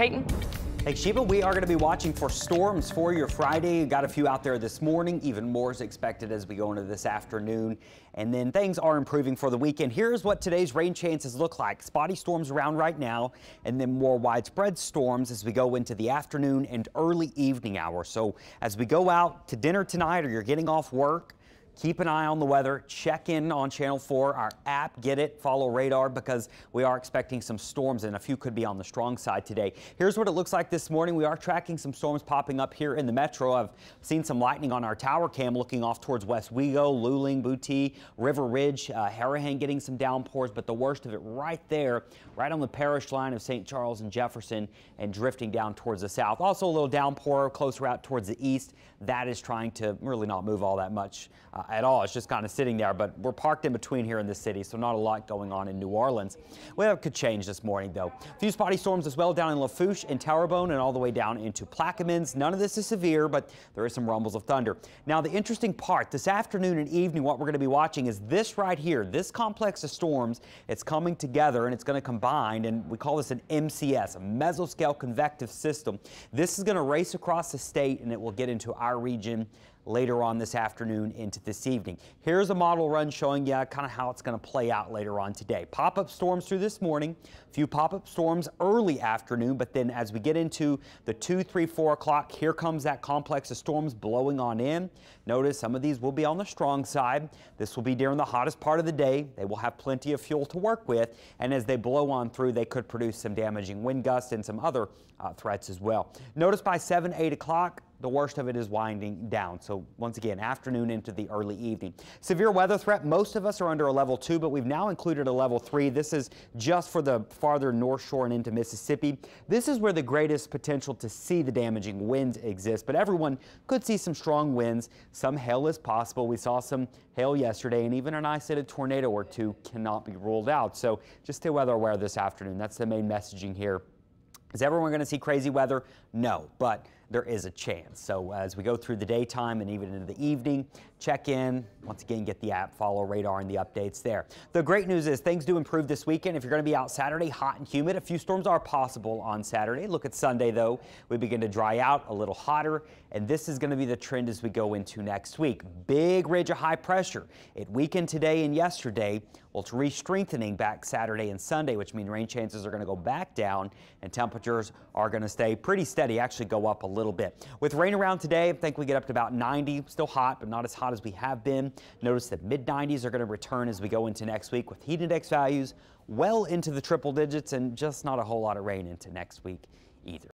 Payton? Hey Sheba, we are going to be watching for storms for your Friday. Got a few out there this morning. Even more is expected as we go into this afternoon. And then things are improving for the weekend. Here's what today's rain chances look like. Spotty storms around right now, and then more widespread storms as we go into the afternoon and early evening hours. So as we go out to dinner tonight or you're getting off work, Keep an eye on the weather. Check in on Channel 4, our app. Get it. Follow radar because we are expecting some storms and a few could be on the strong side today. Here's what it looks like this morning. We are tracking some storms popping up here in the metro. I've seen some lightning on our tower cam looking off towards Westwego, Luling, Boutte, River Ridge, uh, Harahan getting some downpours, but the worst of it right there, right on the parish line of St. Charles and Jefferson and drifting down towards the south. Also a little downpour closer out towards the east. That is trying to really not move all that much. Uh, at all. It's just kind of sitting there, but we're parked in between here in the city, so not a lot going on in New Orleans. Weather could change this morning, though. A few spotty storms as well down in Lafourche and Terrebonne and all the way down into Plaquemines. None of this is severe, but there is some rumbles of thunder. Now, the interesting part this afternoon and evening, what we're going to be watching is this right here, this complex of storms. It's coming together and it's going to combine, and we call this an MCS, a mesoscale convective system. This is going to race across the state and it will get into our region later on this afternoon into this evening. Here's a model run showing you kind of how it's going to play out later on today. Pop-up storms through this morning, a few pop-up storms early afternoon, but then as we get into the 2, 3, 4 o'clock, here comes that complex of storms blowing on in. Notice some of these will be on the strong side. This will be during the hottest part of the day. They will have plenty of fuel to work with, and as they blow on through, they could produce some damaging wind gusts and some other uh, threats as well. Notice by 7, 8 o'clock, the worst of it is winding down. So once again, afternoon into the early evening. Severe weather threat, most of us are under a level two, but we've now included a level three. This is just for the farther north shore and into Mississippi. This is where the greatest potential to see the damaging winds exists, but everyone could see some strong winds. Some hail is possible. We saw some hail yesterday, and even an isolated tornado or two cannot be ruled out. So just stay weather aware this afternoon. That's the main messaging here. Is everyone going to see crazy weather? No, but there is a chance. So as we go through the daytime and even into the evening, check in. Once again, get the app, follow radar and the updates there. The great news is things do improve this weekend. If you're going to be out Saturday, hot and humid, a few storms are possible on Saturday. Look at Sunday, though. We begin to dry out a little hotter, and this is going to be the trend as we go into next week. Big ridge of high pressure. It weakened today and yesterday. Well, it's re-strengthening back Saturday and Sunday, which means rain chances are going to go back down and temperatures are going to stay pretty steady, actually go up a little little bit. With rain around today, I think we get up to about 90, still hot, but not as hot as we have been. Notice that mid 90s are going to return as we go into next week with heat index values well into the triple digits and just not a whole lot of rain into next week either.